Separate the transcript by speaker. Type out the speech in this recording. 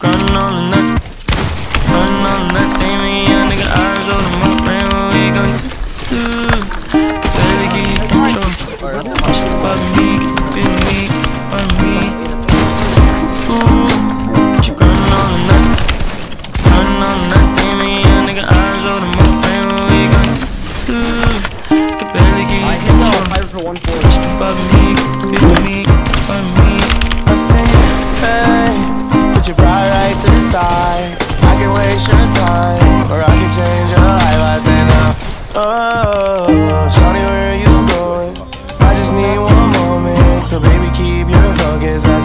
Speaker 1: keep on the nut. Grinding on the nut, they me nigga, eyes roll them up, man, what we gon' do? Baby, can you control? Fuck me,
Speaker 2: So baby, keep your focus. I